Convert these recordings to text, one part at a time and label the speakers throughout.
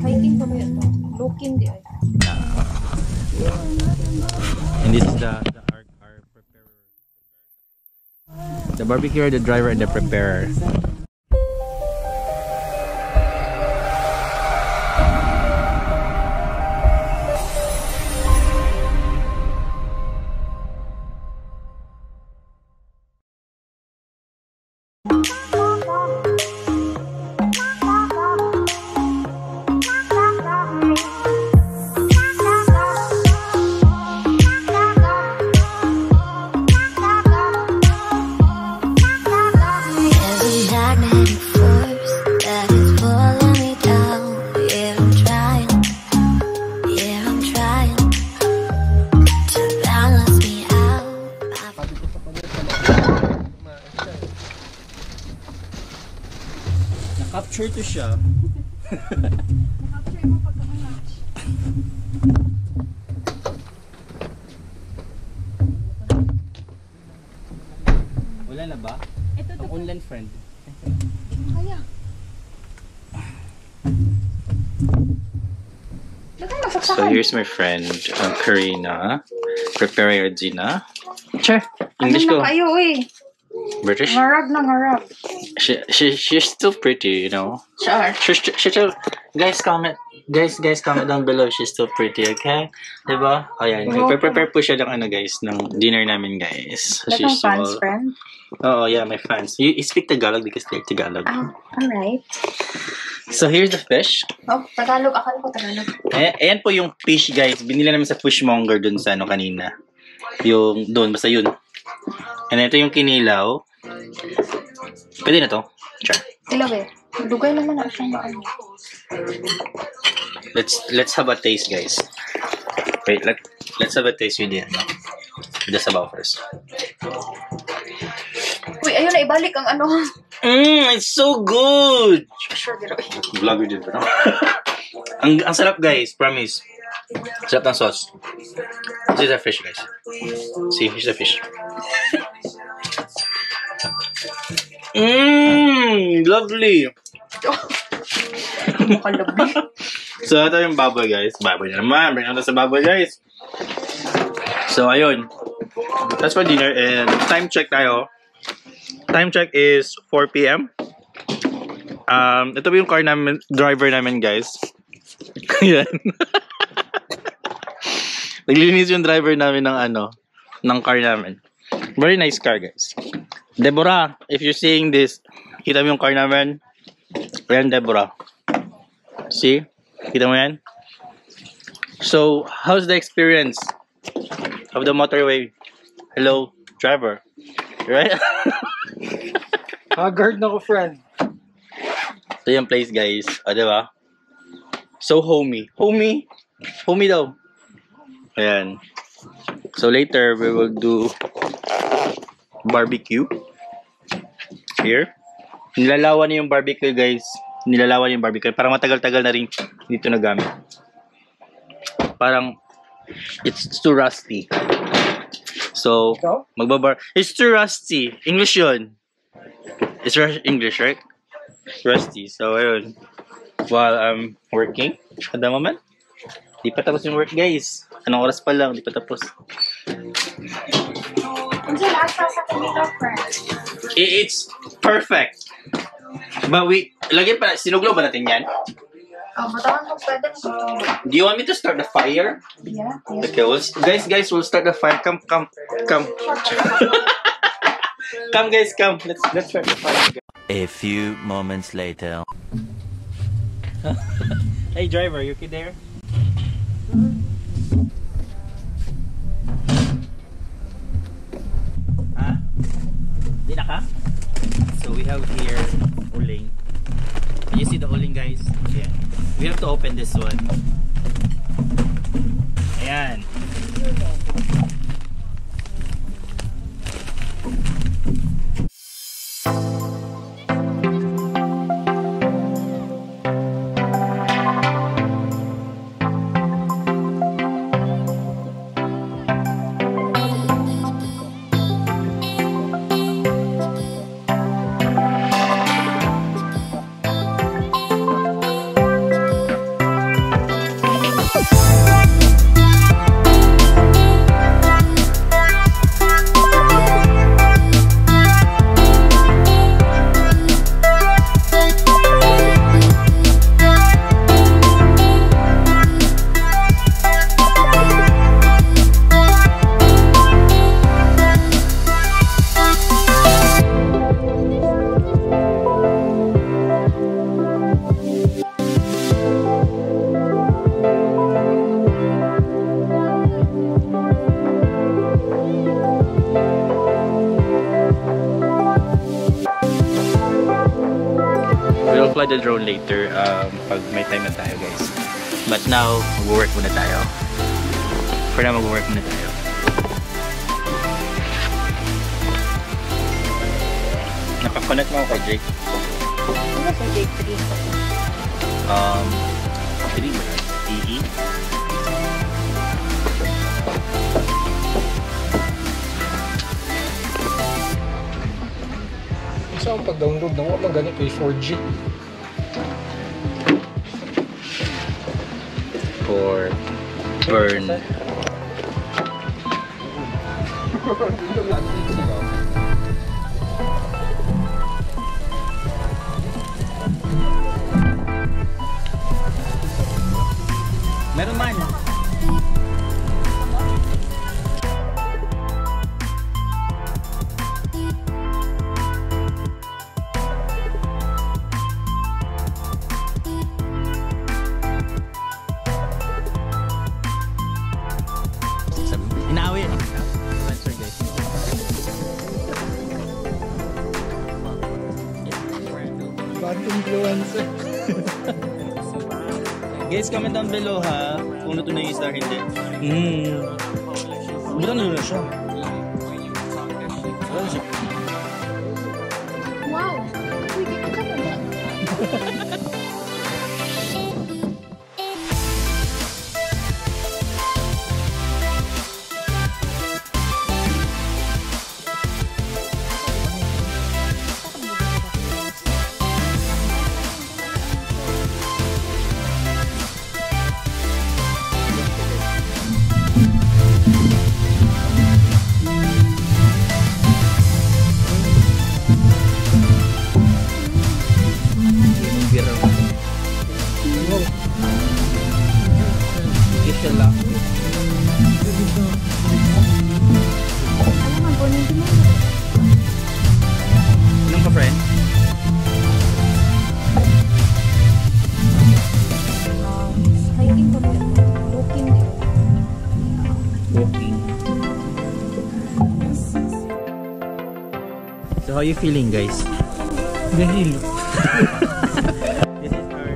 Speaker 1: Hiking pa ba ito? Looking di.
Speaker 2: And this is the, the our, our preparer. The barbecuer, the driver, and the preparer. Na-capture to siya.
Speaker 1: Nakapture mo pagka-match.
Speaker 2: Wala na ba?
Speaker 1: Ito to.
Speaker 2: Ang online friend.
Speaker 1: Kaya.
Speaker 2: So here's my friend, uh, Karina, preparing our dinner. Sure. English
Speaker 1: ano
Speaker 2: ko.
Speaker 1: na kayo eh.
Speaker 2: British.
Speaker 1: Ngarab na ngarab.
Speaker 2: She, she, she's still pretty, you know.
Speaker 1: Sure.
Speaker 2: She's, she's still, guys comment, guys, guys comment down below. She's still pretty, okay? Diba? O yan.
Speaker 1: Okay.
Speaker 2: Prepare po siya ng ano guys, ng dinner namin guys. So,
Speaker 1: Like
Speaker 2: she's
Speaker 1: fans,
Speaker 2: all-
Speaker 1: friend?
Speaker 2: Oo, yeah, my fans. You, you speak Tagalog because they're Tagalog.
Speaker 1: Ah, alright.
Speaker 2: So here's the fish.
Speaker 1: Oh, Tagalog. Akala ko Tagalog.
Speaker 2: Ayan, ayan po yung fish guys. Binili namin sa fishmonger dun sa ano kanina. Yung doon, basta yun. And ito yung kinilaw. Pwede na to. Sure.
Speaker 1: Ilaw eh. Dugay naman na siyang maano.
Speaker 2: Let's let's have a taste guys. Wait, let let's have a taste with the ano. With the sabaw first.
Speaker 1: Uy, ayun na, ibalik ang ano.
Speaker 2: Mmm, it's so good!
Speaker 1: Sure, pero eh.
Speaker 2: Vlogger din ba, ang, ang sarap guys, promise. Sarap ng sauce. This is the fish guys. See, here's the fish. Mmm, lovely! So, ito yung baboy, guys. Baboy na naman. Bring na sa baboy, guys. So, ayun. That's for dinner. And time check tayo. Time check is 4 p.m. Um, ito po yung car namin, driver namin, guys. Ayan. Naglinis yung driver namin ng ano, ng car namin. Very nice car, guys. Deborah, if you're seeing this, kita mo yung car namin. Ayan, Deborah. See? Kita mo yan? So, how's the experience of the motorway? Hello, driver. Right?
Speaker 3: Haggard na ko, friend.
Speaker 2: so, yung place, guys. O, diba? So, homey. Homey? Homey daw. Ayan. So, later, we will do barbecue. Here. Nilalawan yung barbecue, guys. Nilalawan yung barbecue. Parang matagal-tagal na rin dito nagamit. Parang, it's too rusty. So, magbabar. It's too rusty. English yun. It's English, right? Rusty. So, ayun. While I'm working at the moment, di pa tapos yung work, guys. Anong oras pa lang, di pa tapos.
Speaker 1: Sa.
Speaker 2: I- It's perfect. But we, lagyan pa, sinuglo ba natin yan?
Speaker 1: Oh, matawan mo pwede.
Speaker 2: Do you want me to start the fire?
Speaker 1: Yeah, yeah.
Speaker 2: Okay, we'll, guys, guys, we'll start the fire. Come, come, come. come, guys, come. Let's, let's start the fire.
Speaker 4: A few moments later.
Speaker 2: Hey, driver, you okay there? Have here uling. Can you see the uling guys? Yeah. We have to open this one. Ayan. Fly the drone later um, pag may time na tayo guys. But now, mag-work muna tayo. For now, mag-work muna tayo. Nakakonect mo ako kay Jake.
Speaker 1: Ano sa Jake 3?
Speaker 2: Um, hindi ba? EE?
Speaker 3: Isa ang pag-download na wala ganit kay 4G.
Speaker 2: Burn. Meron man.
Speaker 3: Influencer.
Speaker 2: Guys, comment down below ha kung luto na yung star hindi. Hmm. Buta na na siya. Wala na siya. How you feeling guys?
Speaker 3: Dahil.
Speaker 2: This is our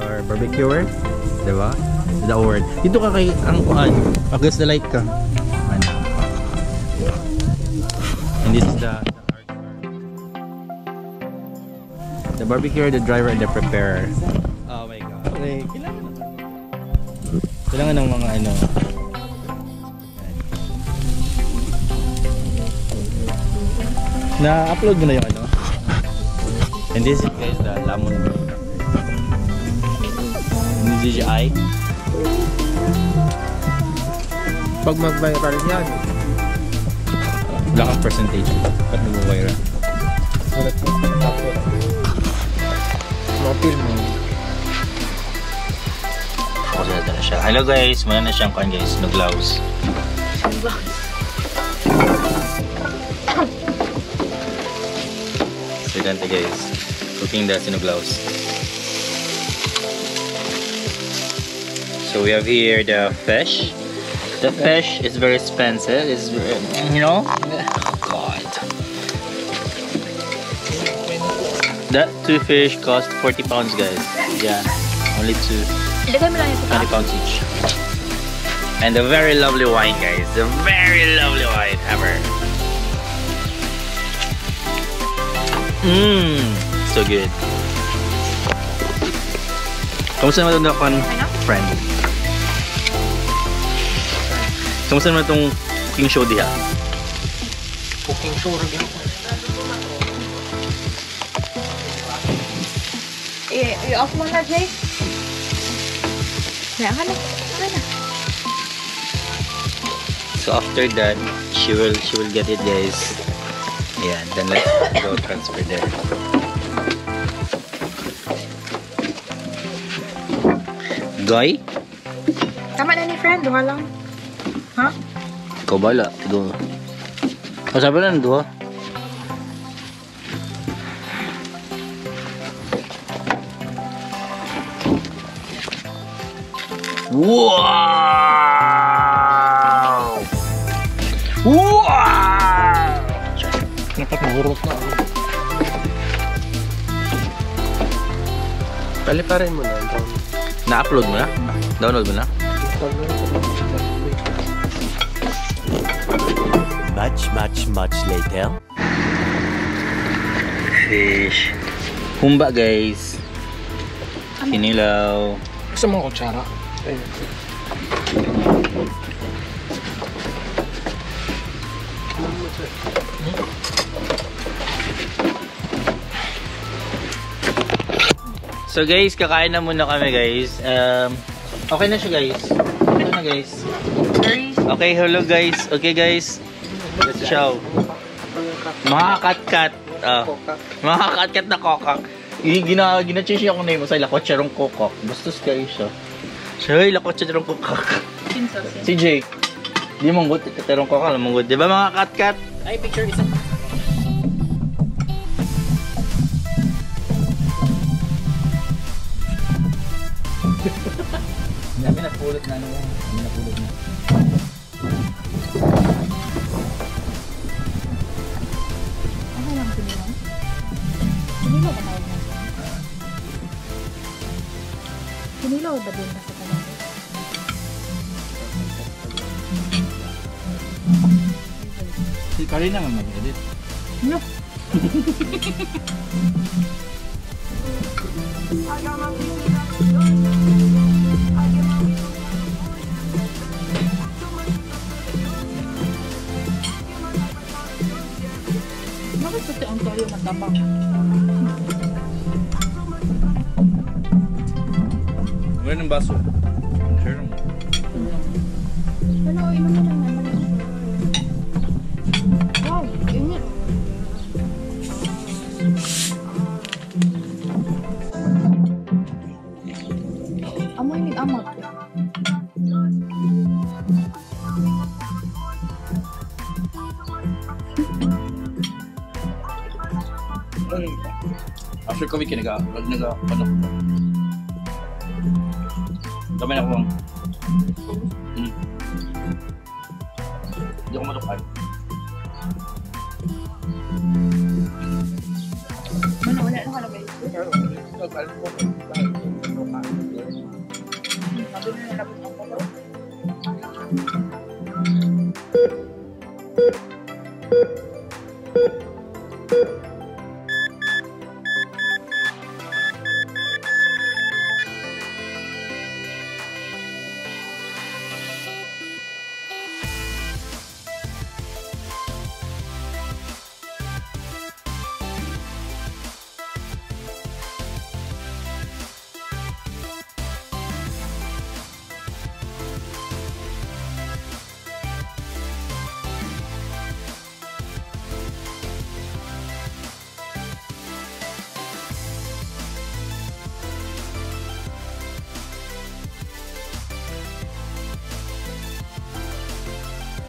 Speaker 2: our barbecuer, di ba? The award. Dito ka kay ang kuan. Against the light ka. Ano? And this is the the barbecuer, the driver, and the preparer. Oh my god. Kailangan ng mga ano. Na-upload mo na yung ano? And this is guys the lemon This is DJI.
Speaker 3: Pag mag-viral yan,
Speaker 2: Wala kang percentage. Ba't nag-viral?
Speaker 3: sulat mo. Tapos, ma-film mo.
Speaker 2: Wala na siya. Hello guys, muna na siyang kan guys, no gloves. So ganito guys, cooking the sinuglaws. So we have here the fish. The fish is very expensive. It's you know. Oh God. That two fish cost 40 pounds, guys. Yeah, only two.
Speaker 1: Ilagay mo lang yung
Speaker 2: 20 pounds each. And a very lovely wine, guys. A very lovely wine ever. Mmm, so good. Kamusta naman itong kan friend? Kamusta naman itong cooking show diha?
Speaker 3: Cooking show rin yan.
Speaker 1: I- I-off mo na, Jay. Kaya ka na. Kaya na.
Speaker 2: So after that, she will she will get it, guys. Yeah, then let's go transfer there. Guy?
Speaker 1: Tama na ni friend. Duha lang. Ha?
Speaker 2: Ikaw bala. Ito. Masabi na nito ha. Wow!
Speaker 3: Mahurot na ako. Paliparin mo na.
Speaker 2: Na-upload mo na? Download mo na?
Speaker 4: Much, much, much later.
Speaker 2: Fish. Humba guys. Kinilaw.
Speaker 3: Gusto mo kutsara? Ayun.
Speaker 2: So guys, kakain na muna kami guys. Um, okay na siya guys. Okay na guys. Okay, hello guys. Okay guys. Let's chow. Mga kat-kat. Ah. Mga kat-kat na kokak. Gina, gina-change ako na yung sa lakotserong kokok. Bastos kayo siya. Siya, ay, lakotserong kokok. Si Jake. Di mong good, katerong kokak, mong good. Di ba mga kat-kat?
Speaker 3: Ay, picture isa.
Speaker 2: Dami na pulot na ano. Dami na pulot na.
Speaker 1: Ano lang kinilaw? Kinilaw ba tawag natin? Kinilaw ba din na sa kanila?
Speaker 2: Si Karina nga mag-edit.
Speaker 1: No. Bakit pati ang toyo matabang?
Speaker 2: Wala ng baso. Sure mo.
Speaker 1: Ano, inom mo lang naman. Wow, init. Amoy ni amag.
Speaker 2: After kami kinaga, wag naga, ano. Dami na akong, hmm. Hindi ako matukay.
Speaker 1: Ano, wala na kalagay.
Speaker 3: Nag-alpo ko.